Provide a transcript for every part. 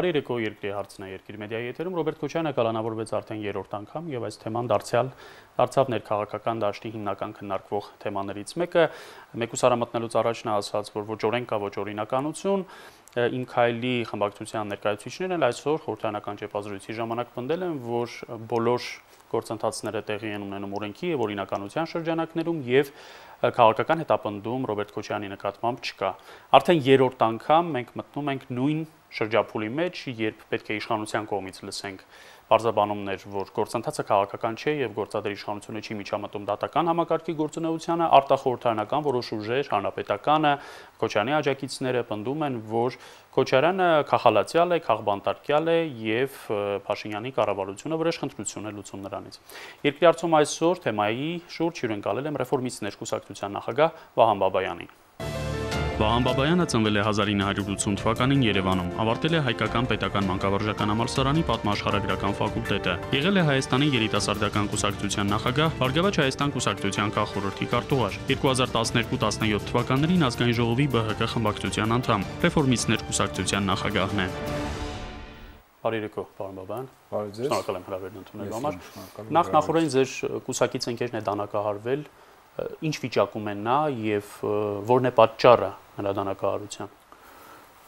Բարի երեկո երկրի հարցն է երկիր մեդիայի եթերում Ռոբերտ Քոչյանը կալանավորվեց արդեն երրորդ անգամ եւ այս թեման դարձյալ դարձավ ներքաղաքական դաշտի հիմնական քննարկվող թեմաներից մեկը մեկուսարամտնելուց առաջ նա ասաց որ ոչ օրենք կա ոչ օրինականություն իմ քայլի խմբակցության ներկայացուցիչներն էլ այսօր խորհրդանական ճեպազրույցի ժամանակ պնդել են որ բոլոր գործընթացները տեղի են ունենում օրենքի եւ օրինականության շրջանակներում եւ քաղաքական հետապնդում Ռոբերտ Քոչյանի նկատմամբ չկա։ Արդեն երրորդ անգամ մենք մտնում ենք նույն շրջափուլի մեջ, երբ պետք է իշխանության կողմից լսենք բարձաբանումներ, որ գործընթացը քաղաքական չէ եւ գործադիր իշխանությունը չի միջամտում դատական համակարգի գործունեությանը, արտախորհրդարանական որոշ ուժեր, հանրապետականը, Քոչյանի աջակիցները պնդում են, որ Քոչարյանը քաղաքալացյալ է, քաղբանտարկյալ է եւ Փաշինյանի կառավարությունը վրեժխնդրություն է լուծում նրանից։ Երկրի արծում այսօր թեմայի շուրջ հյուրընկալել եմ ռեֆորմիստներ կուսակցության նախագահ Վահան Բաբայանին։ Վահան Բաբայանը ծնվել է 1980 թվականին Երևանում։ Ավարտել է Հայկական Պետական Մանկավարժական համալսարանի պատմաշխարհագրական ֆակուլտետը։ Եղել է Հայաստանի երիտասարդական կուսակցության նախագահ, Բարգավաճ Հայաստան կուսակցության քաղխորհրդի կարտուղար։ 2012-17 թվականներին ազգային ժողովի ԲՀԿ խմբակցության անդամ, ռեֆորմիստներ կուսակցության նախագահն է։ Բարի երեկո, պարոն Բաբայան։ Բարի ձեզ։ Շնորհակալ եմ հրավերն ընդունելու համար։ Նախ նախորեն ձեր կուսակից ընկերն է դանակահարվել ինչ վիճակում է նա եւ որն է պատճառը նրա դանակահարության։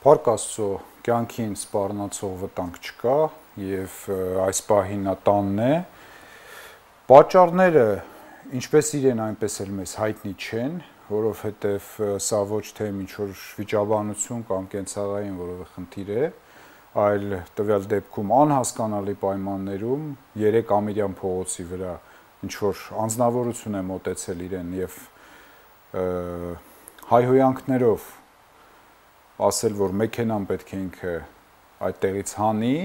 Փառք Աստծո, կյանքին սպառնացող վտանգ չկա եւ այս պահին նա տանն է։ Պատճառները ինչպես իրեն այնպես էլ մեզ հայտնի չեն, որովհետև սա ոչ թե ինչ որ վիճաբանություն կամ կենցաղային որևէ խնդիր է, այլ տվյալ դեպքում անհասկանալի պայմաններում 3 ամիրյան փողոցի վրա ինչ որ անznավորություն է մտածել իրեն եւ հայհոյանքներով ասել, որ մեքենան պետք է ինքը այդտեղից հանի,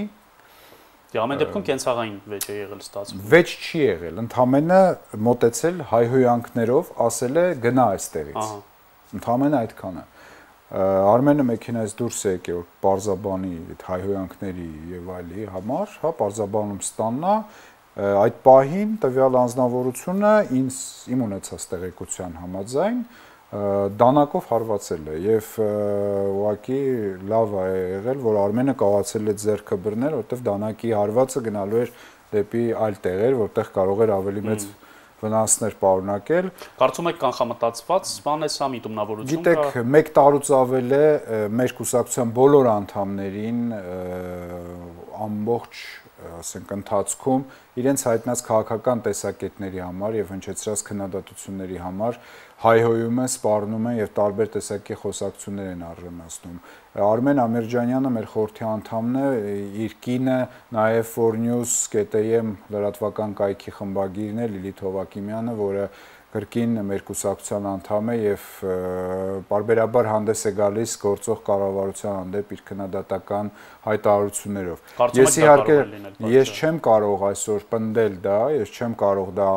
Դե ամեն դեպքում կենցաղային վեճ է եղել ստացվում։ Վեճ չի եղել, ընդամենը մտածել հայհոյանքներով, ասել է գնա այստեղից։ Ահա։ Ընդամենը այդքանը։ Արմենը մեքենայից դուրս է եկել որ parzabanի այդ հայհոյանքների եւ այլի համար, հա, parzabanum ստաննա, այդ պահին տվյալ անznավորությունը ինձ իմ ունեցած տեղեկության համաձայն դանակով հարվածել է եւ ուղղակի լավ է եղել որ Արմենը կարողացել է ձեռքը բռնել որտեվ դանակի հարվածը գնալու էր դեպի այլ տեղեր որտեղ կարող էր ավելի մեծ վնասներ պարունակել։ Կարծում եք կանխամտածված բան է սա միտումնավորություն կա։ Գիտեք, 1 տարուց ավել է մեր կուսակցության բոլոր անդամներին ամբողջ ասենք ընթացքում իրենց հայտնած քաղաքական տեսակետների համար եւ հնչեցրած քննադատությունների համար հայհոյում են, սպառնում են եւ տարբեր տեսակի խոսակցություններ են արժանացնում։ Արմեն Ամերջանյանը մեր խորհրդի անդամն է, իր կինը նաեւ Fornews.am լրատվական կայքի խմբագիրն է Լիլիթ Հովակիմյանը, որը կրկին մեր կուսակցության անդամ է եւ բարբերաբար հանդես է գալիս գործող կառավարության հանդեպ իր քննադատական հայտարարություններով։ Ես իհարկե ես չեմ կարող այսօր պնդել դա, ես չեմ կարող դա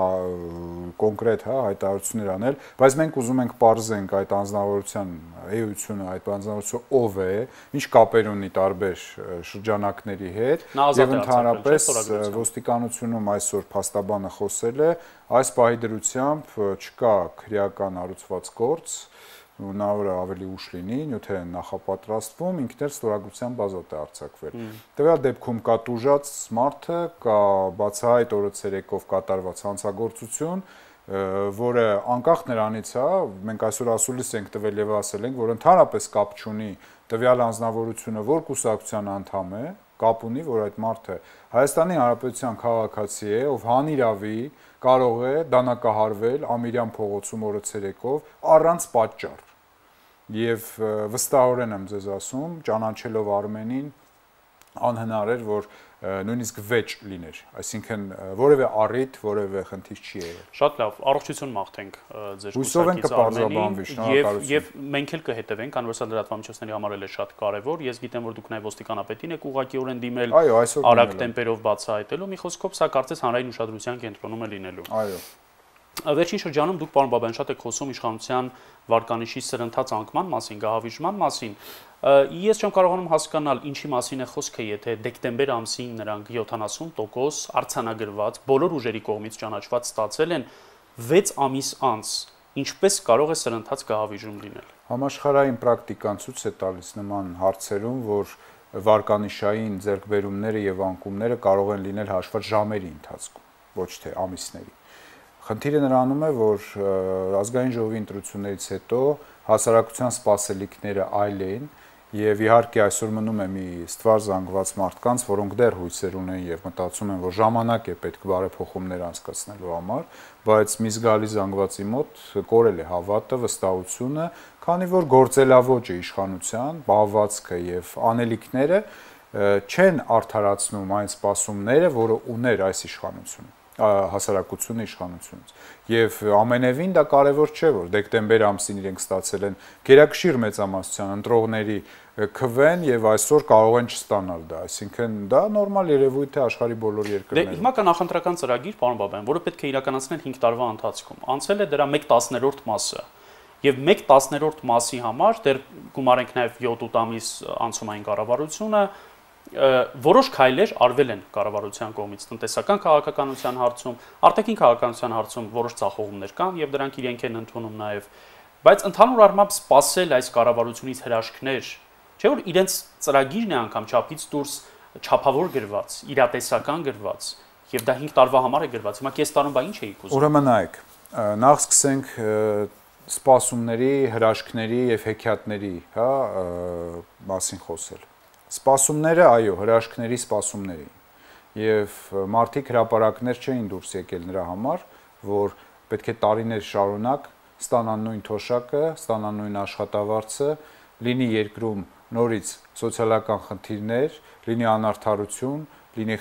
կոնկրետ հա հայտարարություններ անել, բայց մենք ուզում ենք parzենք այդ անձնավորության էությունը, այդ անձնավորությունը ով է, ինչ կապեր ունի տարբեր շրջանակների հետ եւ ընդհանրապես ոստիկանությունում այսօր փաստաբանը խոսել է Այս պահի դրությամբ չկա քրեական առուցված գործ, նա որը ավելի ուշ լինի, նյութեր են նախապատրաստվում, ինքն էլ ստորագրության բազատ է արձակվել։ Տվյալ դեպքում կա տուժած մարդը, կա բացահայտ օրը ցերեկով կատարված հանցագործություն, որը անկախ նրանից, հա, մենք այսօր ասուլիս ենք տվել եւ ասել ենք, որ ընդհանրապես կապ չունի տվյալ անznավորությունը, որ կուսակցության անդամ է, կապ ունի, որ այդ մարդը Հայաստանի Հանրապետության քաղաքացի է, ով հանիրավի կարող է դանակահարվել Ամիրյան փողոցում օրը ցերեկով առանց պատճառ։ Եվ վստահորեն եմ ձեզ ասում, ճանաչելով Արմենին, անհնար էր, որ նույնիսկ վեճ լիներ, այսինքն որևէ առիթ, որևէ խնդիր չի եղել։ Շատ լավ, առողջություն մաղթենք ձեր կպարզաբանվի, շնորհակալություն։ Եվ եւ մենք էլ կհետևենք, անվերսալ լրատվամիջոցների համար էլ է շատ կարևոր։ Ես գիտեմ, որ դուք նաեւ ոստիկանապետին եք ուղղակիորեն դիմել արագ տեմպերով բացահայտելու։ Մի խոսքով սա կարծես հանրային ուշադրության կենտրոնում է լինելու։ Այո։ Վերջին շրջանում դուք պարոն Բաբայան շատ եք խոսում իշխանության վարկանիշի սրընթաց անկման մասին, գահավիժման մասին։ Ես չեմ կարողանում հասկանալ ինչի մասին է խոսքը, եթե դեկտեմբեր ամսին նրանք 70% արցանագրված բոլոր ուժերի կողմից ճանաչված ստացել են 6 ամիս անց, ինչպես կարող է սրընթաց գահավիժում լինել։ Համաշխարհային պրակտիկան ցույց է տալիս նման հարցերում, որ վարկանիշային ձեռքբերումները եւ անկումները կարող են լինել հաշված ժամերի ընթացքում, ոչ թե ամիսների։ Խնդիրը նրանում է, որ ազգային ժողովի ընտրություններից հետո հասարակության սպասելիքները այլ են, Եվ իհարկե այսօր մնում է մի ստվար զանգված մարդկանց, որոնք դեռ հույսեր ունեն եւ մտածում են, որ ժամանակ է պետք բարեփոխումներ անցկացնելու համար, բայց մի զգալի զանգվածի մոտ կորել է հավատը, վստահությունը, քանի որ գործելավոճը իշխանության, բավվածքը եւ անելիքները չեն արդարացնում այն սպասումները, որը ուներ այս իշխանությունը հասարակությունը իշխանությունից։ Եվ ամենևին դա կարևոր չէ, որ դեկտեմբեր ամսին իրենք ստացել են գերակշիռ մեծամասնության ընտրողների քվեն եւ այսօր կարող են չստանալ դա, այսինքն դա նորմալ երևույթ է աշխարհի բոլոր երկրներում։ Դե հիմա կա նախընտրական ծրագիր, պարոն Բաբյան, որը պետք է իրականացնել 5 տարվա ընթացքում։ Անցել է դրա 1/10-րդ մասը։ Եվ 1/10-րդ մասի համար դեռ գումարենք նաև 7-8 ամիս անցումային կառավարությունը որոշ քայլեր արվել են կառավարության կողմից տնտեսական քաղաքականության հարցում, արտաքին քաղաքականության հարցում որոշ ցախողումներ կան եւ դրանք իրենք են ընդունում նաեւ, բայց ընդհանուր առմամբ սпасել այս կառավարությունից հրաշքներ, չէ՞ որ իրենց ծրագիրն է անգամ չափից դուրս չափավոր գրված, իրատեսական գրված եւ դա 5 տարվա համար է գրված։ Հիմա կես տարում բա ինչ էիք ուզում։ Ուրեմն նայեք, նախ սկսենք սպասումների, հրաշքների եւ հեքիաթների, հա, մասին խոսել Սպասումները, այո, հրաշքների սպասումների։ Եվ մարդիկ հրաապարակներ չէին դուրս եկել նրա համար, որ պետք է տարիներ շարունակ ստանան նույն թոշակը, ստանան նույն աշխատավարձը, լինի երկրում նորից սոցիալական խնդիրներ, լինի անարթարություն, լինի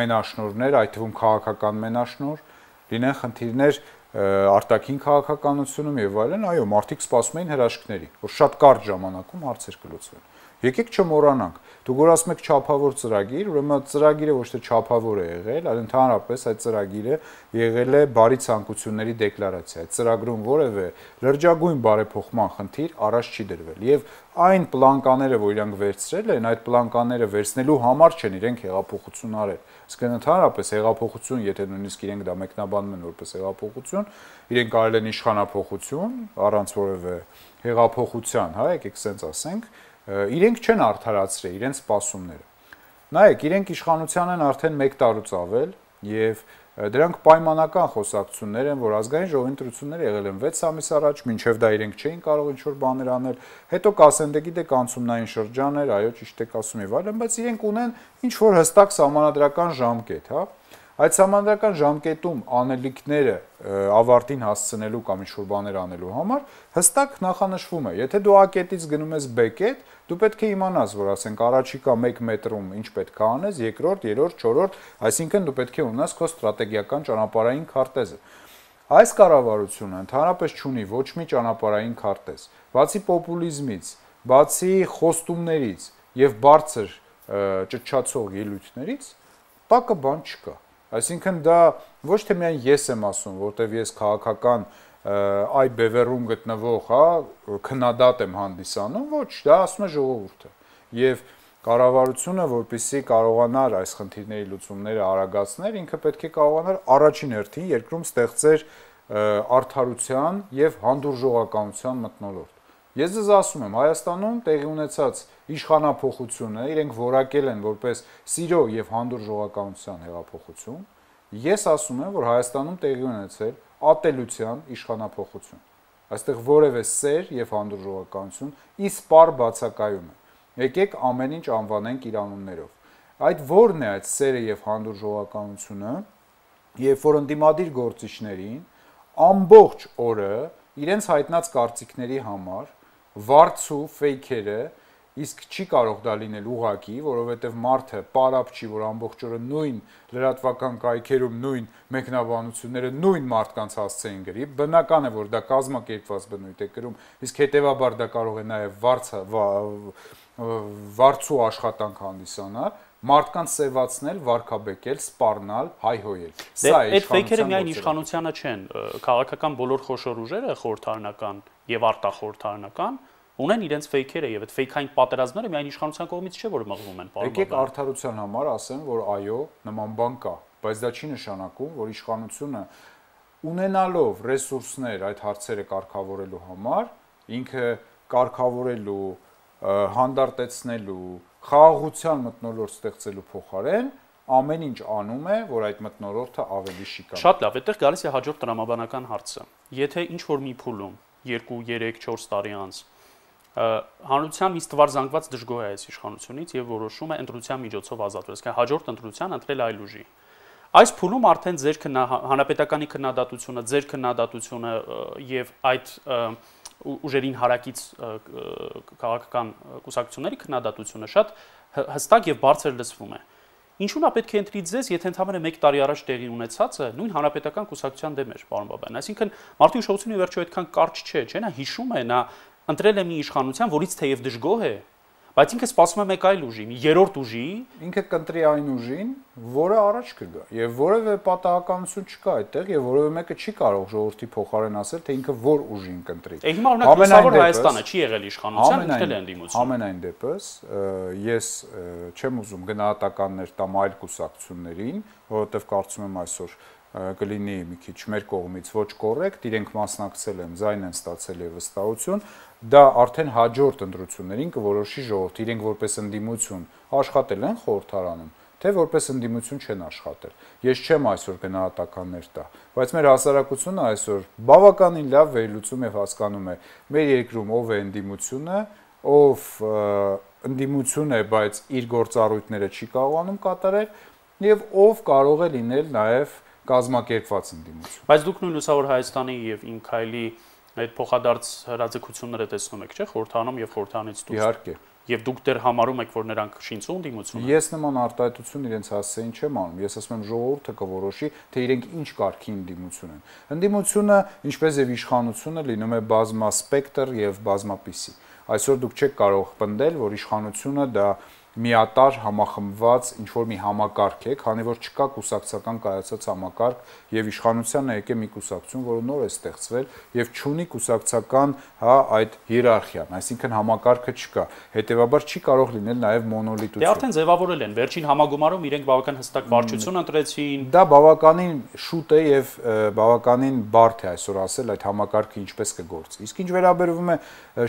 մենաշնորներ, այդ թվում քաղաքական մենաշնոր, լինեն խնդիրներ արտաքին քաղաքականությունում եւ այլն, այո, մարդիկ սպասում էին հրաշքների, որ շատ կարճ ժամանակում հարցեր կլուծվեն։ Եկեք չմոռանանք։ Դուք որ ասում եք ճափավոր ծրագիր, ուրեմն ծրագիրը ոչ թե ճափավոր է եղել, այլ ընդհանրապես այդ ծրագիրը եղել է բարի ցանկությունների դեկլարացիա։ Այդ ծրագրում որևէ լրջագույն բարեփոխման խնդիր առաջ չի դրվել եւ այն պլանկաները, որ իրանք վերցրել են, այդ պլանկաները վերցնելու համար չեն իրենք հեղափոխություն արել։ Իսկ ընդհանրապես հեղափոխություն, եթե նույնիսկ իրենք դա մեկնաբանում են որպես հեղափոխություն, իրենք արել են իշխանապողություն առանց որևէ հեղափոխության, հա, եկեք սենց ասենք, իրենք չեն արդարացրել իրենց սպասումները։ Նայեք, իրենք իշխանության են արդեն 1 տարուց ավել եւ դրանք պայմանական խոսակցություններ են, որ ազգային ժողովի ընտրությունները եղել են 6 ամիս առաջ, մինչև դա իրենք չէին կարող ինչ-որ բաներ անել, հետո կասեն դե գիտեք անցումնային շրջան էր, այո, ճիշտ եք ասում եւ այլն, բայց իրենք ունեն ինչ-որ հստակ համանadrական ժամկետ, հա։ Այդ համանդրական ժամկետում անելիքները ավարտին հասցնելու կամ ինչ-որ բաներ անելու համար հստակ նախանշվում է։ Եթե դու A-կետից գնում ես B-կետ, դու պետք է իմանաս, որ ասենք առաջիկա 1 մետրում ինչ պետք է անես, երկրորդ, երրորդ, չորրորդ, այսինքն դու պետք է ունենաս քո ստրատեգիական ճանապարհային քարտեզը։ Այս կառավարությունը ընդհանրապես չունի ոչ մի ճանապարհային քարտեզ։ Բացի պոպուլիզմից, բացի խոստումներից եւ բարձր ճճացող ելույթներից, տակը բան չկա։ Այսինքն դա ոչ թե միայն ես եմ ասում, որտեվ ես քաղաքական այ բևեռում գտնվող, հա, քննադատ եմ հանդիսանում, ոչ, դա ասում է ժողովուրդը։ Եվ կառավարությունը, որպիսի կարողանար այս խնդիրների լուծումները արագացնել, ինքը պետք է կարողանար առաջին հերթին երկրում ստեղծեր արդարության եւ հանդուրժողականության մթնոլորտ։ Ես ձեզ ասում եմ, Հայաստանում տեղի ունեցած իշխանապողությունը իրենք որակել են որպես սիրո եւ հանդուրժողականության հեղափոխություն։ Ես ասում եմ, որ Հայաստանում տեղի ունեցել ատելության իշխանապողություն։ Այստեղ որևէ սեր եւ հանդուրժողականություն իսպար բացակայում է։ Եկեք ամեն ինչ անվանենք իր անուններով։ Այդ ո՞րն է այդ սերը եւ հանդուրժողականությունը, երբ որ ընդդիմադիր գործիչներին ամբողջ օրը իրենց հայտնած կարծիքների համար վարձու ֆեյքերը իսկ չի կարող դա լինել ուղակի, որովհետև մարդը պարապ չի, որ ամբողջ օրը նույն լրատվական կայքերում նույն մեկնաբանությունները նույն մարդկանց հասցեին գրի, բնական է, որ դա կազմակերպված բնույթ է կրում, իսկ հետեւաբար դա կարող է նաև վարձը վարձու աշխատանք հանդիսանալ, մարդկանց սևացնել, վարկաբեկել, սպառնալ, հայհոյել։ Սա է այդ ֆեյքերը միայն իշխանությանը չեն, քաղաքական բոլոր խոշոր ուժերը խորհրդարանական եւ արտախորհրդարանական ունեն իրենց ֆեյքերը եւ այդ ֆեյքային պատերազմները միայն իշխանության կողմից չէ որ մղվում են պարոն։ Եկեք արդարության համար ասեմ, որ այո, նման բան կա, բայց դա չի նշանակում, որ իշխանությունը ունենալով ռեսուրսներ այդ հարցերը կարգավորելու համար, ինքը կարգավորելու հանդարտեցնելու, խաղաղության մտնոլորտ ստեղծելու փոխարեն ամեն ինչ անում է, որ այդ մտնոլորտը ավելի շիկա։ Շատ լավ, այդտեղ գալիս է հաջորդ տրամաբանական հարցը։ Եթե ինչ որ մի փուլում 2, 3, 4 տարի անց հանրության մի ստվար զանգված դժգոհ է այս իշխանությունից եւ որոշում է ընտրության միջոցով ազատվել։ Իսկ հաջորդ ընտրության ընտրել այլ ուժի։ Այս փուլում արդեն ձեր հանրապետականի քննադատությունը, ձեր քննադատությունը եւ այդ ուժերին հարակից քաղաքական կուսակցությունների քննադատությունը շատ հստակ եւ բարձր լսվում է։ Ինչու՞ նա պետք է ընտրի ձեզ, եթե ընդհանրապես 1 տարի առաջ տեղի ունեցածը նույն հանրապետական կուսակցության դեմ էր, պարոն Բաբայան։ Այսինքն մարդու իշխանությունը վերջո այդքան կարճ չէ, չէ՞, նա հիշում է, նա ընտրել է մի իշխանության, որից թեև դժգոհ է, բայց ինքը սպասում է մեկ այլ ուժի, մի երրորդ ուժի, ինքը կընտրի այն ուժին, որը առաջ կգա, եւ որևէ պատահականություն չկա այդտեղ եւ որևէ մեկը չի կարող ժողովրդի փոխարեն ասել, թե ինքը որ ուժին կընտրի։ Է հիմա օրինակ լուսավոր Հայաստանը չի եղել իշխանության, ինքն է ընդդիմություն։ Ամենայն դեպս ես չեմ ուզում գնահատականներ տամ այլ կուսակցություններին, որովհետեւ կարծում եմ այսօր կլինի մի քիչ մեր կողմից ոչ կոռեկտ, իրենք մասնակցել են, ձայն են ստացել եւ վստահություն, դա արդեն հաջորդ ընտրություններին կորոշի ժողովուրդ, իրենք որպես ընդդիմություն աշխատել են խորհրդարանում, թե որպես ընդդիմություն չեն աշխատել։ Ես չեմ այսօր գնահատականներ տա, բայց մեր հասարակությունը այսօր բավականին լավ վերլուծում եւ հասկանում է մեր երկրում ով է ընդդիմությունը, ով ընդդիմություն է, բայց իր գործառույթները չի կարողանում կատարել եւ ով կարող է լինել նաեւ կազմակերպված ընդդիմություն։ Բայց դուք նույն լուսավոր Հայաստանի եւ Ինքայլի այդ փոխադարձ հրաձգությունները տեսնում եք, չէ՞, խորհրդանում եւ խորհրդանից դուրս։ Իհարկե։ Եվ դուք դեռ համարում եք, որ նրանք շինծու ընդդիմություն են։ Ես նման արտահայտություն իրենց հասցեին չեմ անում։ Ես ասում եմ ժողովուրդը կորոշի, թե իրենք ինչ կարգի ընդդիմություն են։ Ընդդիմությունը, ինչպես եւ իշխանությունը, լինում է բազմա սպեկտր եւ բազմապիսի։ Այսօր դուք չեք կարող պնդել, որ իշխանությունը դա միատար համախմբված ինչ որ մի համակարգ է, քանի որ չկա կուսակցական կայացած համակարգ եւ իշխանությանն է եկե մի կուսակցություն, որը նոր է ստեղծվել եւ չունի կուսակցական, հա, այդ հիերարխիան, այսինքն համակարգը չկա։ Հետևաբար չի կարող լինել նաեւ մոնոլիտություն։ Դե արդեն ձևավորել են վերջին համագումարում իրենք բավական հստակ վարչություն ընտրեցին։ Դա բավականին շուտ է եւ բավականին բարդ է այսօր ասել այդ համակարգը ինչպես կգործի։ Իսկ ինչ վերաբերվում է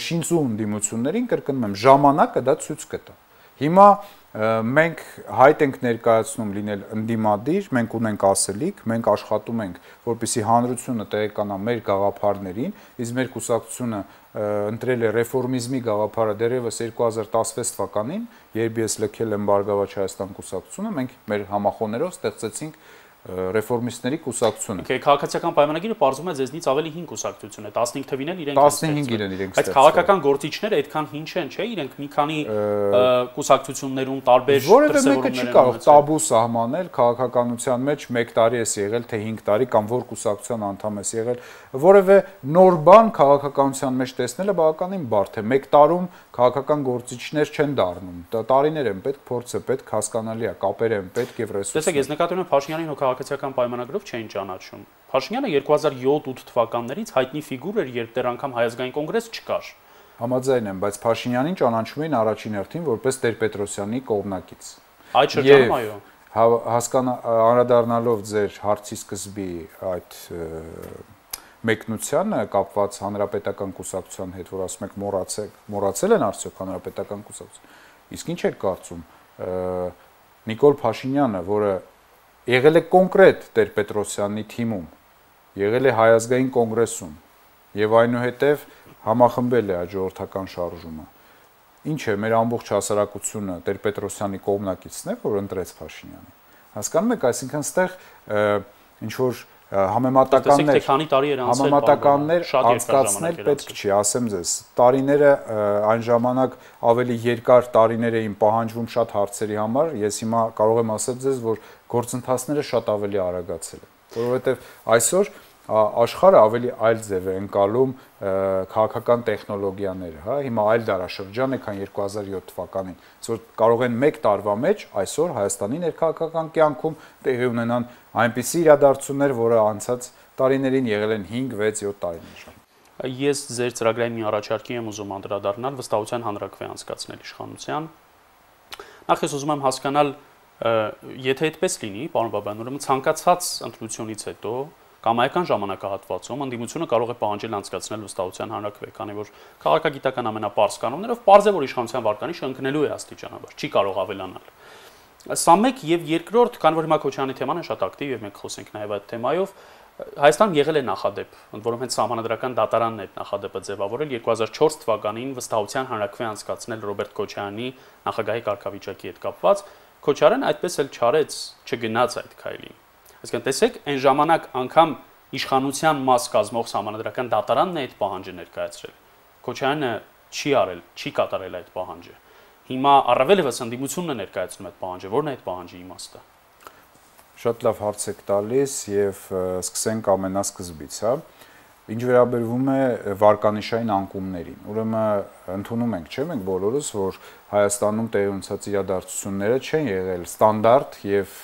շինծու ընդդիմություններին, կրկնում եմ, ժամանակը դա ցույց կտա։ Հիմա մենք հայտ ենք ներկայացնում լինել ընդդիմադիր, մենք ունենք ասելիք, մենք աշխատում ենք, որպեսի հանրությունը տեղեկանա մեր գաղափարներին, իսկ մեր կուսակցությունը ընտրել է ռեֆորմիզմի գաղափարը դեռևս 2016 թվականին, երբ ես լքել եմ Բարգավաճ Հայաստան կուսակցությունը, մենք մեր համախոներով ստեղծեցինք ռեֆորմիստների կուսակցությունը։ Okay, քաղաքացիական պայմանագիրը բարձում է ձեզնից ավելի հին կուսակցություն է, 15 թվին էլ իրենք 15 իրեն իրենք Բայց քաղաքական գործիչները այդքան հին չեն, չէ՞, իրենք մի քանի կուսակցություններում տարբեր Որևէ մեկը չի կարող տաբու սահմանել քաղաքականության մեջ 1 տարի ես եղել, թե 5 տարի կամ որ կուսակցության անդամ ես եղել, որևէ նոր բան քաղաքականության մեջ տեսնելը բավականին բարդ է։ 1 տարում քաղաքական գործիչներ չեն դառնում։ Տարիներ են պետք, փորձ է պետք, հասկանալի է, կապեր են պետք եւ ռեսուրսներ։ Տեսեք, ես նկատում եմ Փաշինյանին ու քաղաքացիական պայմանագրով չէին ճանաչում։ Փաշինյանը 2007-8 թվականներից հայտնի ֆիգուր էր, երբ դեռ անգամ հայազգային կոնգրես չկար։ Համաձայն եմ, բայց Փաշինյանին ճանաչում էին առաջին հերթին որպես Տեր-Պետրոսյանի կողմնակից։ Այդ շրջանում այո հասկանա անդրադառնալով ձեր հարցի սկզբի այդ մեկնությանը կապված հանրապետական կուսակցության հետ, որ ասում եք մոռացեք, մոռացել են արդյոք հանրապետական կուսակցություն։ Իսկ ինչ եք կարծում Նիկոլ Փաշինյանը, որը եղել է կոնկրետ Տեր-Պետրոսյանի թիմում, եղել է հայազգային կոնգրեսում եւ այնուհետեւ համախմբել է աջորդական շարժումը։ Ինչ է մեր ամբողջ հասարակությունը Տեր-Պետրոսյանի կողմնակիցն է, որ ընտրեց Փաշինյանին։ Հասկանում եք, այսինքն ստեղ ինչ որ համեմատականներ քանի տարի էր անցել համեմատականներ անցկացնել պետք չի ասեմ ձեզ տարիները այն ժամանակ ավելի երկար տարիներ էին պահանջվում շատ հարցերի համար ես հիմա կարող եմ ասել ձեզ որ գործընթացները շատ ավելի արագացել են որովհետև այսօր աշխարհը ավելի այլ ձև է ընկալում քաղաքական տեխնոլոգիաները, հա, հիմա այլ դարաշրջան է, քան 2007 թվականին, որ կարող են 1 տարվա մեջ այսօր Հայաստանի ներքաղաքական կյանքում տեղի ունենան այնպիսի իրադարձություններ, որը անցած տարիներին եղել են 5, 6, 7 տարիներ։ Ես ձեր ծրագրային մի առաջարկի եմ ուզում անդրադառնալ վստահության հանրակրվե անցկացնել իշխանության։ Նախ ես ուզում եմ հասկանալ, եթե այդպես լինի, պարոն Բաբյան, ուրեմն ցանկացած ընտրությունից հետո կամայական ժամանակահատվածում ընդդիմությունը կարող է պահանջել անցկացնել վստահության հանրակրվե, քանի որ քաղաքագիտական ամենապարզ կանոններով པարզ է որ իշխանության վարկանիշը ընկնելու է աստիճանաբար, չի կարող ավելանալ։ Սա մեկ եւ երկրորդ, քանի որ հիմա Քոչյանի թեման է շատ ակտիվ եւ մենք խոսենք նաեւ այդ թեմայով, Հայաստանում եղել է նախադեպ, ընդ որում հենց համանդրական դատարանն է նախադեպը ձևավորել 2004 թվականին վստահության հանրակրվե անցկացնել Ռոբերտ Քոչյանի նախագահի կարգավիճակի հետ կապված, Քոչարեն այդպես էլ չարեց, չգնաց այդ քայլին։ Այսինքն տեսեք, այն ժամանակ անգամ իշխանության մաս կազմող համանդրական դատարանն է այդ պահանջը ներկայացրել։ Քոչյանը չի արել, չի կատարել այդ պահանջը։ Հիմա առավել եւս ընդդիմությունն է ներկայացնում այդ պահանջը, ո՞րն է այդ պահանջի իմաստը։ Շատ լավ հարց եք տալիս եւ սկսենք ամենասկզբից, հա։ Ինչ վերաբերվում է վարկանիշային անկումներին, ուրեմն ընդունում ենք, չէ՞, մենք բոլորս, որ Հայաստանում տեղի ունեցած իրադարձությունները չեն եղել ստանդարտ եւ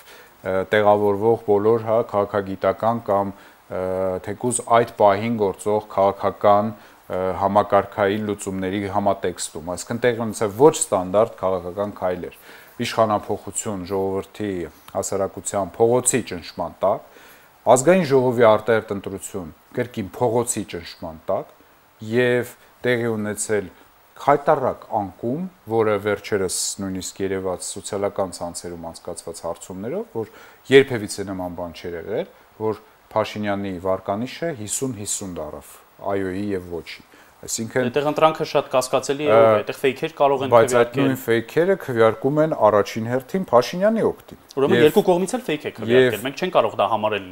տեղավորվող բոլոր հա քաղաքագիտական կամ թեկուզ այդ պահին գործող քաղաքական համակարգային լուծումների համատեքստում, այսինքն տեղի ունեցավ ոչ ստանդարտ քաղաքական քայլեր. Իշխանապողություն ժողովրդի հասարակության փողոցի ճնշման տակ, ազգային ժողովի արտահերտ ընտրություն կրկին փողոցի ճնշման տակ եւ տեղի ունեցել խայտարակ անկում, որը վերջերս նույնիսկ երևաց սոցիալական ցանցերում անցկացված հարցումներով, որ երբևիցե նման բան չէր եղել, որ Փաշինյանի վարկանիշը 50-50 դարավ այոյի եւ ոչի։ Այսինքն այդտեղ ընտրանքը շատ կասկածելի է, այդտեղ ֆեյքեր կարող են քվեարկել։ Բայց այդ նույն ֆեյքերը քվեարկում են առաջին հերթին Փաշինյանի օգտին։ Ուրեմն երկու կողմից էլ ֆեյք է քվեարկել։ Մենք չենք կարող դա համարել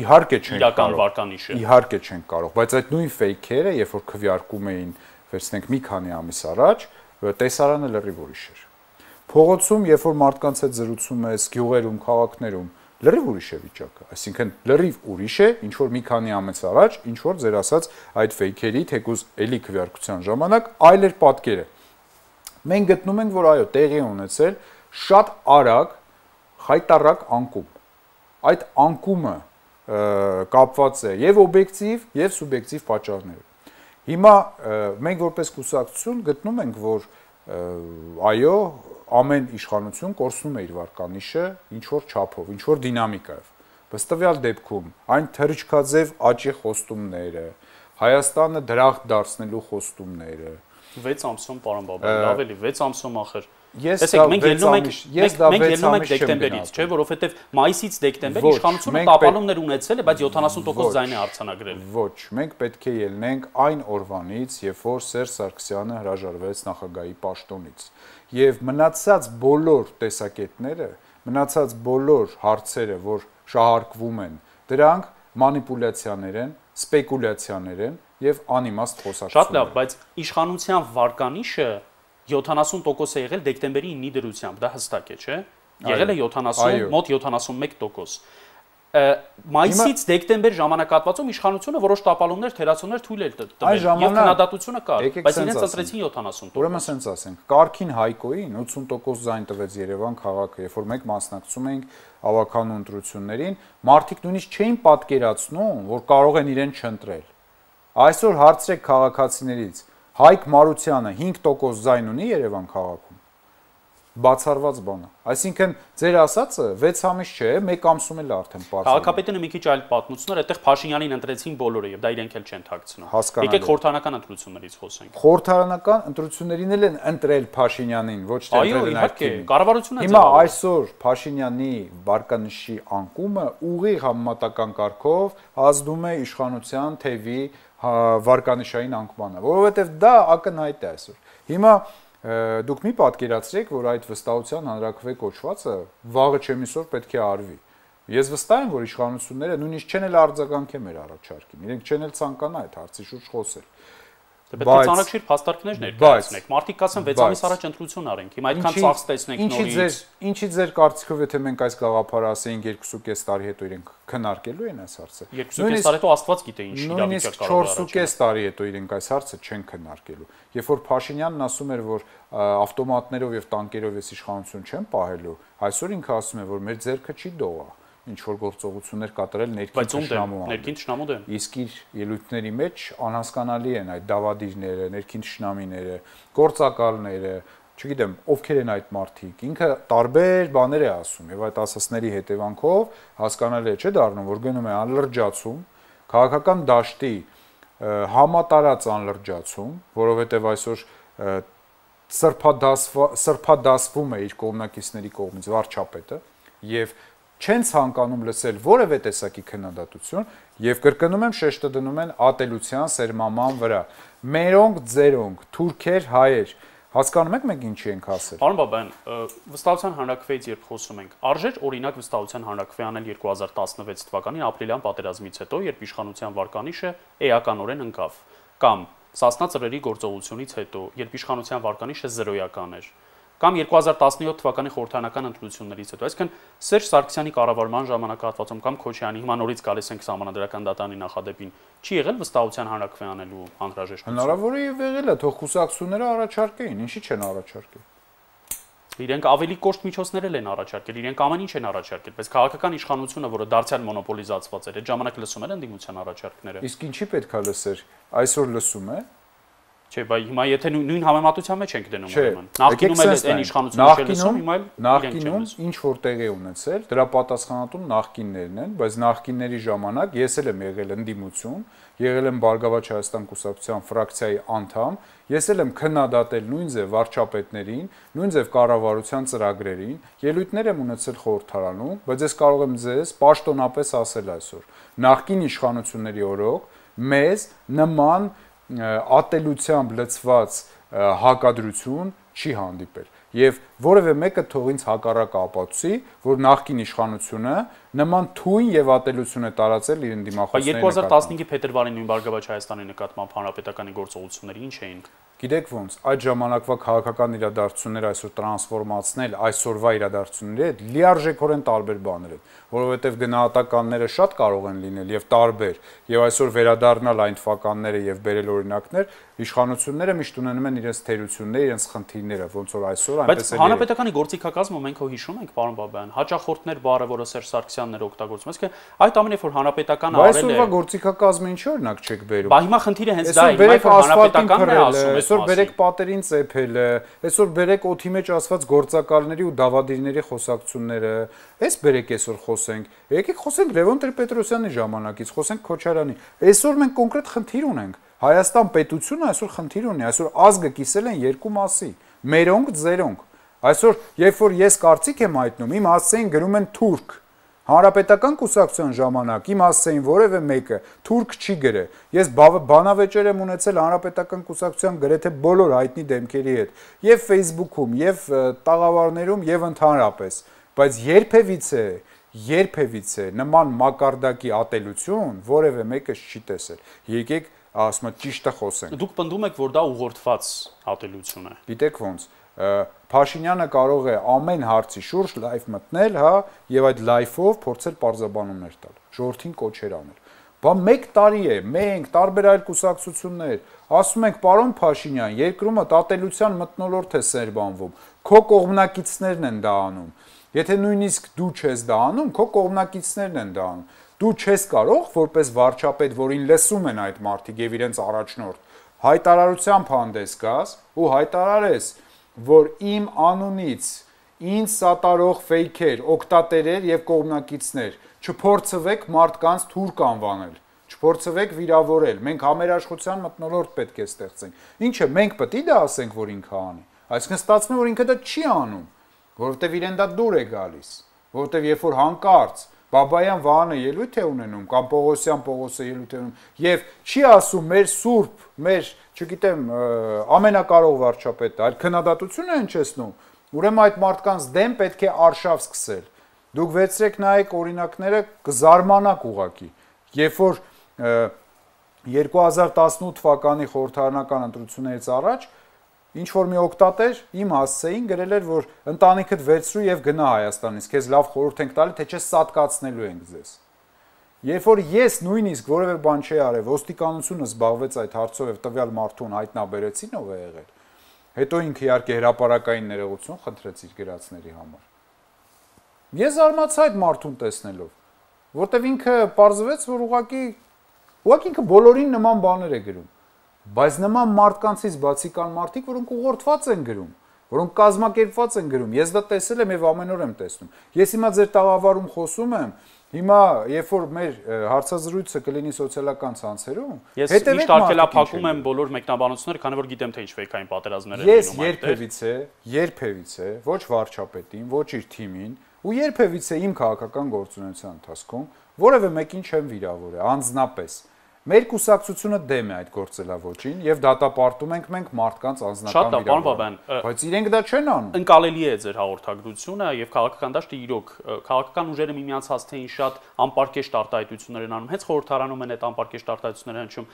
իհարկե չենք կարող։ Իրական վարկանիշը։ Իհարկե չենք կարող, բայց այդ նույն ֆեյքերը, երբ որ քվեարկում էին, վերցնենք մի քանի ամիս առաջ, տեսարանը լրիվ ուրիշ էր։ Փողոցում, երբ որ մարդկանց հետ զրուցում ես, գյուղերում, քաղաքներում, լրիվ ուրիշ է վիճակը, այսինքն լրիվ ուրիշ է, ինչ որ մի քանի ամիս առաջ, ինչ որ ձեր ասած այդ ֆեյքերի թեկուզ էլի քվեարկության ժամանակ այլ էր պատկերը։ Մենք գտնում ենք, որ այո, տեղի ունեցել շատ արագ խայտարակ անկում։ Այդ անկումը կապված է եւ օբյեկտիվ եւ սուբյեկտիվ պատճառներով։ Հիմա մենք որպես կուսակցություն գտնում ենք, որ այո, ամեն իշխանություն կորցնում է իր վարկանիշը ինչ որ չափով, ինչ որ դինամիկայով։ Բստվյալ դեպքում այն թրիչքաձև աճի խոստումները, Հայաստանը դրախտ դարձնելու խոստումները 6 ամսում պարոն Բաբայան, ավելի 6 ամսում ախր Ես Տեսեք, մենք ելնում ենք ես դա 6 ամիս դեկտեմբերից, չէ, որովհետև մայիսից դեկտեմբեր իշխանությունը տապալումներ ունեցել է, բայց 70% ձայն է արձանագրել։ Ոչ, մենք պետք է ելնենք այն օրվանից, երբ որ Սերժ Սարգսյանը հրաժարվեց նախագահի պաշտոնից եւ մնացած բոլոր տեսակետները, մնացած բոլոր հարցերը, որ շահարկվում են, դրանք մանիպուլյացիաներ են, սպեկուլյացիաներ են եւ անիմաստ խոսակցություններ։ Շատ լավ, բայց իշխանության վարկանիշը 70% է եղել դեկտեմբերի 9-ի դրությամբ, դա հստակ է, չէ՞։ Եղել է 70, մոտ 71% մայիսից դեկտեմբեր ժամանակահատվածում իշխանությունը որոշ տապալումներ, թերացումներ թույլ էր տվել եւ քննադատությունը կար, բայց իրենց ընտրեցին 70%։ Ուրեմն ասենց ասենք, Կարքին Հայկոին 80% զայն տվեց Երևան քաղաքը, երբ որ մենք մասնակցում էինք ավականու ընտրություններին, մարդիկ նույնիսկ չէին պատկերացնում, որ կարող են իրեն չընտրել։ Այսօր հարցրեք քաղաքացիներից, Հայկ Մարությանը 5% զայն ունի Երևան քաղաքում բացառված բան է։ Այսինքն ձեր ասածը 6 ամիս չէ, 1 ամսում էլ արդեն բացառ։ Քաղաքապետը մի քիչ այլ պատմություններ, այդտեղ Փաշինյանին ընտրեցին բոլորը եւ դա իրենք էլ չեն թաքցնում։ Եկեք խորհրդանական ընտրություններից խոսենք։ Խորհրդարանական ընտրություններին էլ են ընտրել Փաշինյանին, ոչ թե ընտրել են այդքին։ Կառավարությունը Հիմա այսօր Փաշինյանի բարկանշի անկումը ուղիղ համեմատական կարգով ազդում է իշխանության թևի վարկանիշային անկմանը, որովհետեւ դա ակնհայտ է այսօր։ Հիմա դուք մի պատկերացրեք, որ այդ վստահության հանրակրվե կոչվածը վաղը չեմիսոր պետք է արվի։ Ես վստահ եմ, որ իշխանությունները նույնիսկ չեն էլ արձագանքել մեր առաջարկին։ Իրենք չեն էլ ցանկանա այդ հարցի շուրջ խոսել։ Դե պետք է ցանկացիր փաստարկներ ներկայացնեք։ Մարդիկ կասեն 6 ամիս առաջ ընտրություն արենք։ Հիմա այդքան ծախս տեսնենք նորից։ Ինչի ձեր ինչի ձեր կարծիքով եթե մենք այս գաղափարը ասեինք 2.5 տարի հետո իրենք քննարկելու են այս հարցը։ 2.5 տարի հետո Աստված գիտե ինչ իրավիճակ կարող է։ Նույնիսկ 4.5 տարի հետո իրենք այս հարցը չեն քննարկելու։ Երբ որ Փաշինյանն ասում էր, որ ավտոմատներով եւ տանկերով էս իշխանություն չեն պահելու, այսօր ինքը ասում է, որ մեր ձեռքը չի դողա ինչ որ գործողություններ կատարել ներքին ճշնամու ներքին ճշնամու դեմ իսկ իր ելույթների մեջ անհասկանալի են այդ դավադիրները ներքին ճշնամիները գործակալները չգիտեմ, ովքեր են այդ մարդիկ։ Ինքը տարբեր բաներ է ասում եւ այդ ասասների հետևանքով հասկանալի է չէ դառնում, որ գնում է անլրջացում, քաղաքական դաշտի համատարած անլրջացում, որովհետեւ այսօր սրբադասվում է իր կողմնակիցների կողմից վարչապետը եւ չեն ցանկանում լսել որևէ տեսակի քննադատություն եւ կրկնում եմ շեշտը դնում են ատելության սերմաման վրա։ Մերոնք, ձերոնք, թուրքեր, հայեր, Հասկանում եք մենք ինչի ենք ասել։ Պարոն Բաբայան, վստահության հանրակրվեից երբ խոսում ենք, արժեր օրինակ վստահության հանրակրվե անել 2016 թվականին ապրիլյան պատերազմից հետո, երբ իշխանության վարկանիշը էականորեն ընկավ, կամ Սասնա ծրերի գործողությունից հետո, երբ իշխանության վարկանիշը 0-ական էր կամ 2017 թվականի խորհրդանական ընտրություններից հետո։ Այսինքն Սերժ Սարգսյանի կառավարման ժամանակահատվածում կամ Քոչյանի հիմա նորից գալիս ենք համանդրական դատանի նախադեպին, չի եղել վստահության հանրակրվե անելու անհրաժեշտություն։ Հնարավոր է եւ եղել է, թող խուսակցությունները առաջարկեին, ինչի չեն առաջարկել։ Իրենք ավելի կոշտ միջոցներ են առաջարկել, իրենք ամեն ինչ են առաջարկել, բայց քաղաքական իշխանությունը, որը դարձյալ մոնոպոլիզացված էր, այդ ժամանակ լսում էր ընդդիմության առաջարկները։ Իսկ ինչի պետքա լսեր։ Այսօր լսում է, Չէ, բայ հիմա եթե նույն համեմատության մեջ ենք դնում ուրեմն։ Նախկինում էլ այն իշխանությունը չէ լսում, հիմա էլ նախկինում ինչ որ տեղի ունեցել, դրա պատասխանատուն նախկիններն են, բայց նախկինների ժամանակ ես էլ եմ եղել ընդդիմություն, եղել եմ Բարգավաճ Հայաստան կուսակցության ֆրակցիայի անդամ, ես էլ եմ քննադատել նույն ձև վարչապետներին, նույն ձև կառավարության ծրագրերին, ելույթներ եմ ունեցել խորհրդարանում, բայց ես կարող եմ ձեզ պաշտոնապես ասել այսօր, նախկին իշխանությունների օրոք մեզ նման ատելությամբ լցված հակադրություն չի հանդիպել եւ որևէ մեկը թող ինձ հակառակ ապացուցի, որ նախկին իշխանությունը նման թույն եւ ատելություն է տարածել իր ընդդիմախոսների նկատմամբ։ 2015-ի փետրվարին նույն Բարգավաճ Հայաստանի նկատմամբ հանրապետականի գործողությունները ինչ էին։ Գիտեք ոնց, այդ ժամանակվա քաղաքական իրադարձությունները այսօր տրանսֆորմացնել այսօրվա իրադարձությունների հետ լիարժեքորեն տարբեր բաներ են, որովհետև գնահատականները շատ կարող են լինել եւ տարբեր, եւ այսօր վերադառնալ այն թվականները եւ բերել օրինակներ, իշխանությունները միշտ ունենում են իրենց թերությունները, իրենց խնդիրները, ոնց որ այսօր այնպես է։ հանրապետականի գործիքակազմը մենք հո հիշում ենք, պարոն Բաբայան, հաճախորդներ բառը, որը Սերժ Սարգսյանն էր օգտագործում, այսինքն այդ ամենը որ հանրապետականը արել է։ Այսօրվա գործիքակազմը ինչ օրինակ չեք բերում։ Բա հիմա խնդիրը հենց դա է, որ հանրապետականն է ասում, այսօր բերեք պատերին ծեփելը, այսօր բերեք օթի մեջ ասված գործակալների ու դավադիրների խոսակցությունները, այս բերեք այսօր խոսենք։ Եկեք խոսենք Լևոն Տեր-Պետրոսյանի ժամանակից, խոսենք Քոչարյանի։ Այսօր մենք կոնկրետ խնդիր ունենք Հայաստան պետությունը այսօր խնդիր ունի, այսօր ազգը կիսել են երկու մասի՝ մերոնք, ձերոնք։ Այսօր, երբ որ ես կարծիք եմ հայտնում, իմ հասցեին գրում են թուրք։ Հանրապետական կուսակցության ժամանակ իմ հասցեին որևէ մեկը թուրք չի գրե։ Ես բանավեճեր եմ ունեցել հանրապետական կուսակցության գրեթե բոլոր հայտնի դեմքերի հետ, եւ Facebook-ում, եւ տաղավարներում, եւ ընդհանրապես, բայց երբևիցե երբևիցե նման մակարդակի ատելություն որևէ մեկը չի տեսել։ Եկեք ասում եմ ճիշտը խոսենք։ Դուք պնդում եք, որ դա ուղղորդված ատելություն է։ Գիտեք ոնց, Փաշինյանը կարող է ամեն հարցի շուրջ լայվ մտնել, հա, եւ այդ լայվով փորձել parzabanumներ տալ, ժողովրդին կոչեր անել։ Բա 1 տարի է, մենք տարբեր այլ կուսակցություններ ասում ենք, պարոն Փաշինյան, երկրումը տատելության մտնոլորտ է սերբանվում։ Քո կողմնակիցներն են դա անում։ Եթե նույնիսկ դու չես դա անում, քո կողմնակիցներն են դա անում դու չես կարող որպես վարչապետ, որին լսում են այդ մարդիկ եւ իրենց առաջնորդ, հայտարարությամբ հանդես գաս ու հայտարարես, որ իմ անունից ինձ սատարող ֆեյքեր, օկտատերեր եւ կողմնակիցներ չփորձվեք մարդկանց թուրք անվանել չփորձվեք վիրավորել։ Մենք համերաշխության մտնոլորտ պետք է ստեղծենք։ Ինչը մենք պետք է դա ասենք, որ ինքը անի։ Այսինքն ստացվում է, որ ինքը դա չի անում, որովհետև իրեն դա դուր է գալիս, որովհետև երբ որ հանկարծ Բաբայան Վահանը ելույթ է ունենում կամ Պողոսյան Պողոսը ելույթ է ունենում եւ չի ասում մեր սուրբ, մեր, չգիտեմ, ամենակարող վարչապետը, այլ քննադատություն է հնչեցնում։ Ուրեմն այդ մարդկանց դեմ պետք է արշավ սկսել։ Դուք վերցրեք նայեք օրինակները կզարմանաք ուղակի։ Երբ որ 2018 թվականի խորհրդարանական ընտրություններից առաջ ինչ որ մի օկտատեր իմ հասցեին գրել էր, որ ընտանիքդ վերցրու եւ գնա Հայաստանից, քեզ լավ խորհուրդ ենք տալի, թե չէ սատկացնելու ենք ձեզ։ Երբ որ ես նույնիսկ որևէ բան չի արել, ոստիկանությունը զբաղվեց այդ հարցով եւ տվյալ մարդուն հայտնաբերեցին ով է եղել։ Հետո ինքը իհարկե հրաապարակային ներողություն խնդրեց իր գրածների համար։ Ես զարմացա այդ մարդուն տեսնելով, որտեվ ինքը parzvեց, որ ուղակի ուղակի ինքը բոլորին նման բաներ է գրում Բայց նման մարդկանցից բացի կան մարդիկ, որոնք ուղղորդված են գրում, որոնք կազմակերպված են գրում։ Ես դա տեսել եմ եւ ամեն օր եմ տեսնում։ Ես հիմա ձեր տաղավարում խոսում եմ, Հիմա, երբ որ մեր հարցազրույցը կլինի սոցիալական ցանցերում, հետևեք արկելափակում եմ բոլոր մեկնաբանությունները, քանի որ գիտեմ թե ինչ վեկային պատերազմներ են լինում այդտեղ։ Ես երբևիցե, երբևիցե ոչ վարչապետին, ոչ իր թիմին ու երբևիցե իմ քաղաքական գործունեության ընթացքում որևէ մեկին չեմ վիրավորել անձնապես Մեր կուսակցությունը դեմ է այդ գործելավոճին եւ դատապարտում ենք մենք մարդկանց անձնական վիրավորում։ Բայց իրենք դա չեն անում։ Ընկալելի է ձեր հաղորդագրությունը եւ քաղաքական դաշտը իրոք քաղաքական ուժերը միմյանց հասցեին շատ անպարկեշտ արտահայտություններ են անում։ Հենց խորհրդարանում են այդ անպարկեշտ արտահայտությունները հնչում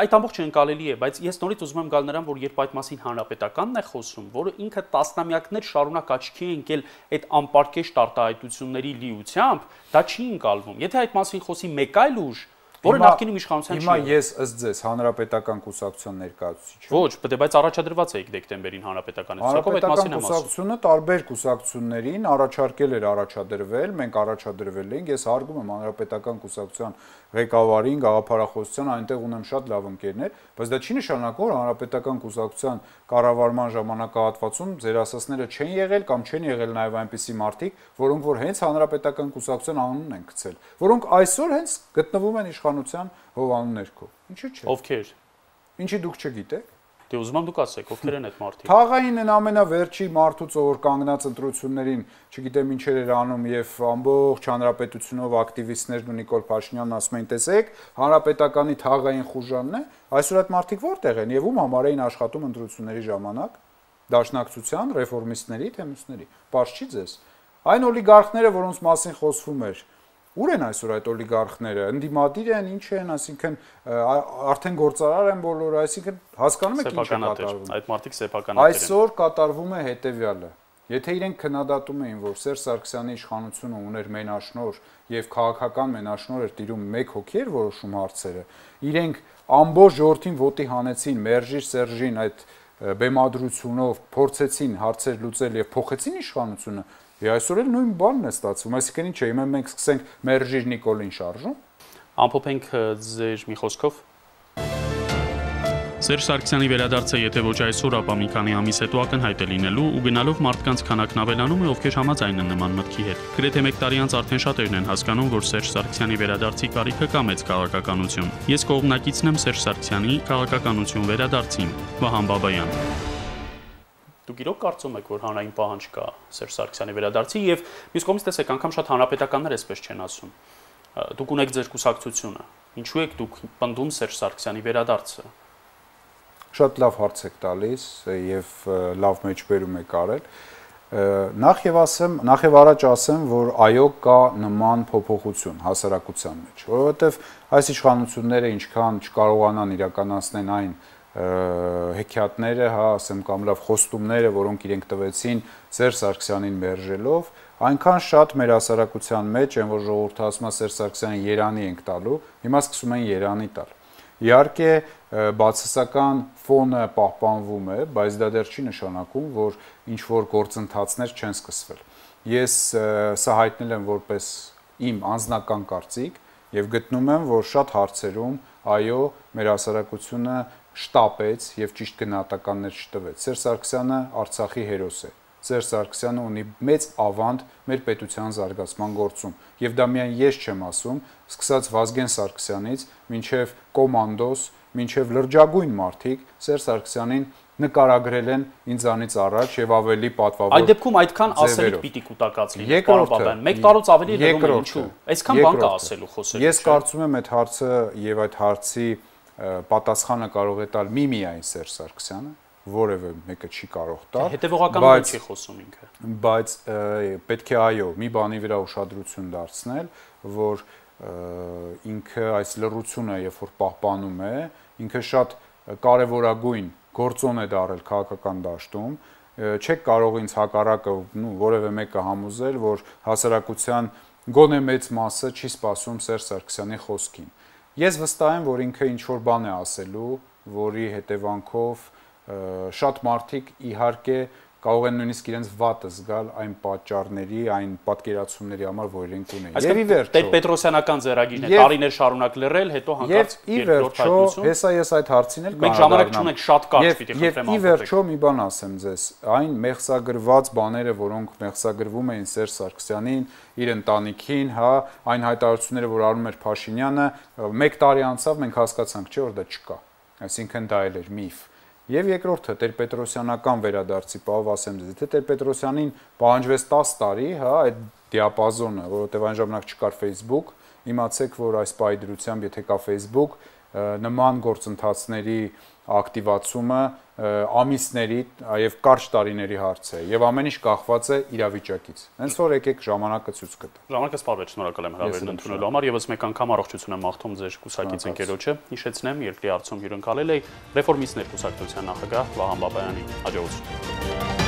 այդ ամբողջը ընկալելի է, բայց ես նորից ուզում եմ գալ նրան, որ երբ այդ մասին հանրապետականն է խոսում, որը ինքը տասնամյակներ շարունակ աչքի է ընկել այդ անպարկեշտ արտահայտությունների լիությամբ, դա չի ընկալվում։ Եթե այդ մասին խոսի մեկ այլ ուժ, որը նախկինում իշխանության չի։ Հիմա ես ըստ ձեզ հանրապետական կուսակցության ներկայացուցիչ եմ։ Ոչ, բայց բայց առաջադրված եք դեկտեմբերին հանրապետականի ցուցակով այդ մասին եմ ասում։ Կուսակցությունը տարբեր կուսակցություններին առաջարկել էր առաջադրվել, մենք առաջադրվել ենք, ես հարգում եմ հանրապետական կուսակցության ղեկավարին, գաղափարախոսության այնտեղ ունեմ շատ լավ ընկերներ, բայց դա չի նշանակում, որ հանրապետական կուսակցության կառավարման ժամանակահատվածում ձեր ասածները չեն եղել կամ չեն եղել նաև այնպիսի մարդիկ, որոնք որ հենց հանրապետական կուսակցության անունն են գցել, որոնք այսօր հենց գտնվում են իշխանության հովանու ներքո։ Ինչու՞ չէ։ Ովքեր։ Ինչի դուք չգիտեք։ Դե ուզում եմ դուք ասեք, ովքեր են այդ մարդիկ։ Թաղային են ամենավերջի մարդուց ով կանգնած ընտրություններին, չգիտեմ ինչեր էր անում եւ ամբողջ հանրապետությունով ակտիվիստներն ու Նիկոլ Փաշինյանն ասում են, տեսեք, հանրապետականի թաղային խուժանն է, այսօր այդ մարդիկ որտեղ են եւ ում համար էին աշխատում ընտրությունների ժամանակ։ Դաշնակցության, ռեֆորմիստների, թե մյուսների։ Պարզ չի ձեզ։ Այն օլիգարխները, որոնց մասին խոսվում էր, Ուր են այսօր այդ օլիգարխները։ Ընդդիմադիր են, ինչ են, այսինքն արդեն գործարար են բոլորը, այսինքն հասկանում եք ինչ է կատարվում։ Այդ մարդիկ սեփականատեր են։ Այսօր կատարվում է հետեւյալը։ Եթե իրենք քննադատում էին, որ Սերժ Սարգսյանի իշխանությունը ուներ մենաշնոր եւ քաղաքական մենաշնոր էր տիրում մեկ հոգի էր որոշում հարցերը, իրենք ամբողջ ժողովրդին ոտի հանեցին Մերժիր Սերժին այդ բեմադրությունով փորձեցին հարցեր լուծել եւ փոխեցին իշխանությունը, Եվ այսօր էլ նույն բանն է ստացվում, այսինքն ինչ է, հիմա մենք սկսենք մերժիր Նիկոլին շարժում։ Ամփոփենք ձեր մի խոսքով Սերժ Սարգսյանի վերադարձը եթե ոչ այսօր, ապա մի քանի ամիս հետո ակնհայտ է լինելու ու գնալով մարդկանց քանակն ավելանում է, ովքեր համաձայն են նման մտքի հետ։ Գրեթե 1 տարի անց արդեն շատերն են հասկանում, որ Սերժ Սարգսյանի վերադարձի կարիքը կա մեծ քաղաքականություն։ Ես կողմնակիցն եմ Սերժ Սարգսյանի քաղաքականություն վերադարձին։ Վահան Բաբայան։ Դուք իրոք կարծում եք, որ հանրային պահանջ կա Սերժ Սարգսյանի վերադարձի եւ մյուս կողմից տեսեք, անգամ շատ հանրապետականներ էսպես չեն ասում։ Դուք ունեք ձեր կուսակցությունը։ Ինչու եք դուք պնդում Սերժ Սարգսյանի վերադարձը։ Շատ լավ հարց եք տալիս եւ լավ մեջբերում եք արել։ Նախ եւ ասեմ, նախ եւ առաջ ասեմ, որ այո կա նման փոփոխություն հասարակության մեջ, որովհետեւ այս իշխանությունները ինչքան չկարողանան իրականացնել այն հեքիաթները, հա, ասեմ կամ լավ խոստումները, որոնք իրենք տվեցին Սերժ Սարգսյանին մերժելով, այնքան շատ մեր հասարակության մեջ են, որ ժողովուրդը ասում է Սերժ Սարգսյանին Երանի ենք տալու, հիմա սկսում են Երանի տալ։ Իհարկե բացասական ֆոնը պահպանվում է, բայց դա դեռ չի նշանակում, որ ինչ որ գործընթացներ չեն սկսվել։ Ես սա հայտնել եմ որպես իմ անձնական կարծիք եւ գտնում եմ, որ շատ հարցերում այո, մեր հասարակությունը շտապեց եւ ճիշտ գնահատականներ չտվեց։ Սերժ Սարգսյանը Արցախի հերոս է։ Սերժ Սարգսյանը ունի մեծ ավանդ մեր պետության զարգացման գործում։ Եվ դա միայն ես չեմ ասում, սկսած Վազգեն Սարգսյանից, մինչև կոմանդոս, մինչև լրջագույն մարդիկ Սերժ Սարգսյանին նկարագրել են ինձանից առաջ եւ ավելի պատվավոր։ Այդ դեպքում այդքան ասելիք պիտի կուտակած լինի, պարոն Մեկ տարուց ավելի դնում է ինչու։ Այսքան բան կա ասելու խոսելու։ Ես կարծում եմ այդ հարցը եւ այդ հարցի պատասխանը կարող է տալ մի միայն Սերժ Սարգսյանը, որևէ մեկը չի կարող տալ։ Հետևողականորեն չի խոսում ինքը։ Բայց պետք է այո, մի բանի վրա ուշադրություն դարձնել, որ ինքը այս լրությունը, երբ որ պահպանում է, ինքը շատ կարևորագույն գործոն է դարել քաղաքական դաշտում, չեք կարող ինձ հակառակը, նու որևէ մեկը համոզել, որ հասարակության գոնե մեծ մասը չի սпасում Սերժ Սարգսյանի խոսքին Ես վստահ եմ, որ ինքը ինչ որ բան է ասելու, որի հետևանքով շատ մարդիկ իհարկե կարող են նույնիսկ իրենց վատը զգալ այն պատճառների, այն պատկերացումների համար, որ իրենք ունեն։ Եվ ի վերջո Տեր-Պետրոսյանական ձեռագիրն է տարիներ շարունակ լրել, հետո հանկարծ երկրորդ հայտնություն։ Հեսա ես այդ հարցին էլ Մենք ժամանակ չունենք շատ կարճ պիտի խնդրեմ։ Եվ ի վերջո մի բան ասեմ ձեզ, այն մեղսագրված բաները, որոնք մեղսագրվում էին Սերժ Սարգսյանին, իր ընտանիքին, հա, այն հայտարարությունները, որ անում էր Փաշինյանը, 1 տարի անցավ, մենք հասկացանք, չէ՞ որ դա չկա։ Այսինքն դա էլ էր միֆ Եվ երկրորդը Տեր-Պետրոսյանական վերադարձի պահով ասեմ ձեզ, թե Տեր-Պետրոսյանին պահանջվեց 10 տարի, հա, այդ դիապազոնը, որովհետև այն ժամանակ չկար Facebook, իմացեք, որ այս պայդրությամբ, եթե կա Facebook, նման գործընթացների ակտիվացումը ամիսների եւ կարճ տարիների հարց է եւ ամեն ինչ կախված է իրավիճակից։ Հենց որ եկեք ժամանակը ցույց կտա։ Ժամանակը սպառվեց, շնորհակալ եմ հրավերն ընդունելու համար եւս մեկ անգամ առողջություն եմ մաղթում ձեր կուսակից ընկերոջը։ Հիշեցնեմ, երկրի արցում հյուրընկալել է ռեֆորմիստներ կուսակցության նախագահ Վահան Բաբայանի։ Հաջողություն։